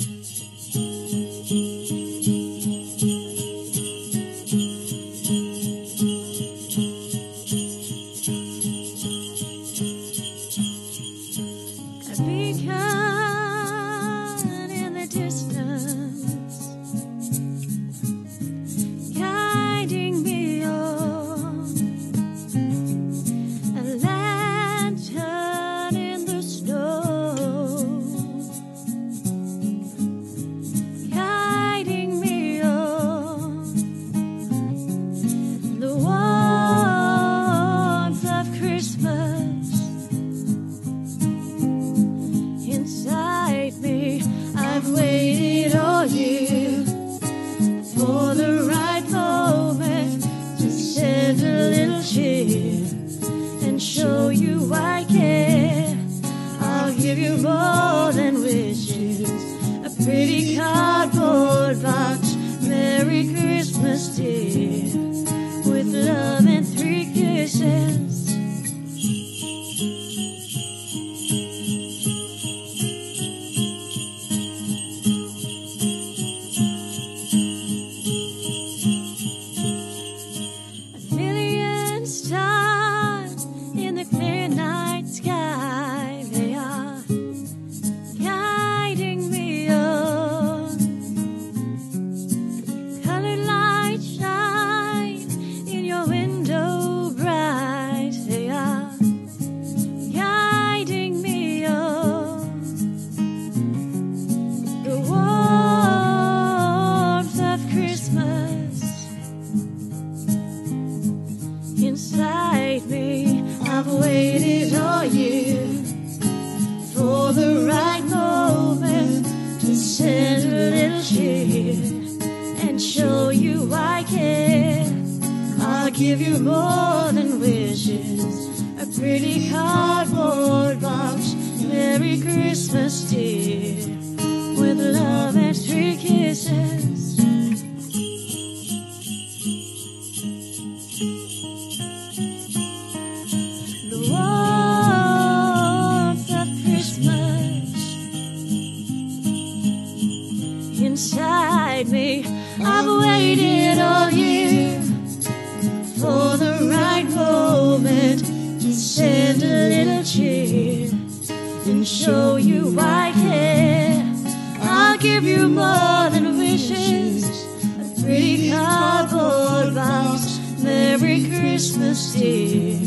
A for the inside me. I've waited all year for the right moment to send a little cheer and show you I care. I'll give you more than wishes, a pretty cardboard box. Merry Christmas, inside me. I've waited all year for the right moment to send a little cheer and show you I care. I'll give you more than wishes, a pretty cardboard box. Merry Christmas, dear